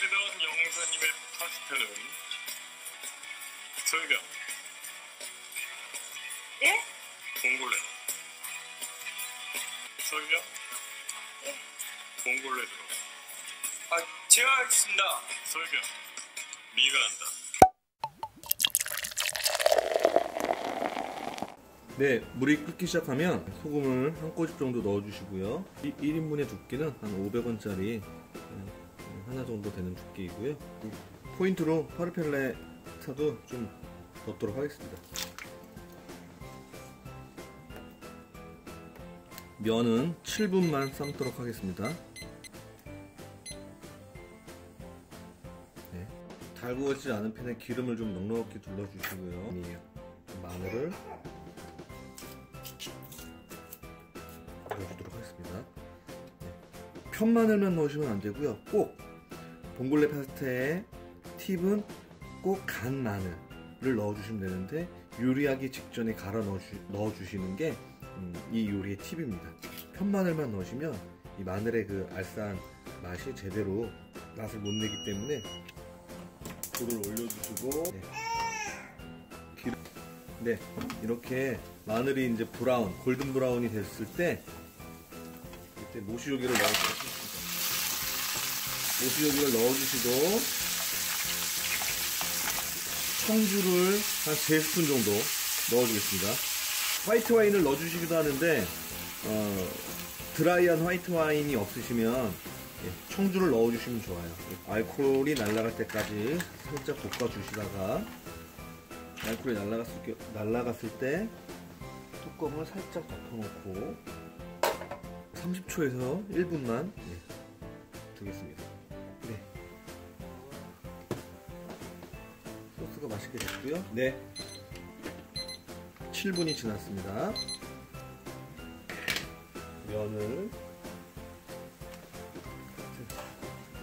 기다리던 영사님의 파스타는 설경 예? 봉골레 설경 예. 봉골레 들어 아, 제가 하겠습니다. 설경 미가 난다 네, 물이 끓기 시작하면 소금을 한 꼬집 정도 넣어주시고요. 1, 인분의 두께는 한 500원짜리 하나 정도 되는 두께이고요. 포인트로 파르펠레타도 좀 넣도록 하겠습니다. 면은 7분만 삶도록 하겠습니다. 네. 달구어지지 않은 팬에 기름을 좀 넉넉히 둘러주시고요. 마늘을 넣어주도록 하겠습니다. 네. 편마늘만 넣으시면 안 되고요. 꼭 봉골레 파스타의 팁은 꼭 간 마늘을 넣어주시면 되는데 요리하기 직전에 갈아 넣어주, 넣어주 시는 게 이 요리의 팁입니다. 편마늘만 넣으시면 이 마늘의 그 알싸한 맛이 제대로 맛을 못 내기 때문에 불을 올려주시고 네. 네, 이렇게 마늘이 이제 brown, golden brown이 됐을 때 이때 모시조개를 넣어주시고 모시조개를 넣어주시고 청주를 한 3스푼 정도 넣어주겠습니다. 화이트 와인을 넣어주시기도 하는데 어, 드라이한 화이트 와인이 없으시면 예, 청주를 넣어주시면 좋아요. 예, 알코올이 날아갈 때까지 살짝 볶아주시다가 알코올이 날아갔을, 게- 날아갔을 때 뚜껑을 살짝 덮어놓고 30초에서 1분만 두겠습니다. 맛있게 됐고요. 네. 7분이 지났습니다. 면을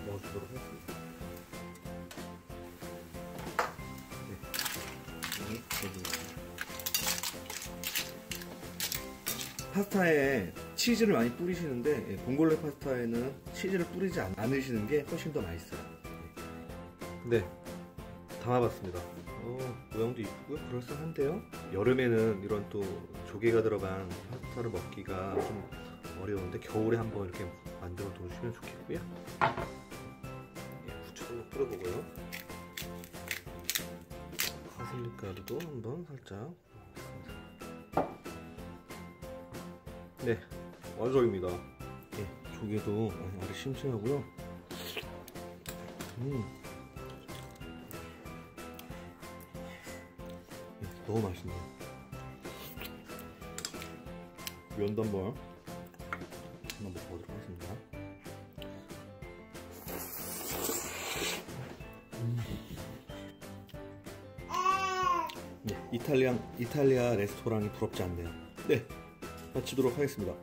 넣어주도록 하겠습니다. 네. 파스타에 치즈를 많이 뿌리시는데 예, 봉골레 파스타에는 치즈를 뿌리지 않- 않으시는 게 훨씬 더 맛있어요. 네, 담아봤습니다. 어, 모양도 이쁘고요. 그럴싸한데요. 여름에는 이런 또 조개가 들어간 파스타를 먹기가 좀 어려운데 겨울에 한번 이렇게 만들어 놓으시면 좋겠고요. 예, 후추도 뿌려보고요. 파슬리 가루도 한번 살짝 네, 완성입니다. 예, 조개도 아주 싱싱하고요. 음. 너무 맛있네요. 면도 한번 한번 먹어보도록 하겠습니다. 음. 네, 이탈리안 이탈리아 레스토랑이 부럽지 않네요. 네, 마치도록 하겠습니다.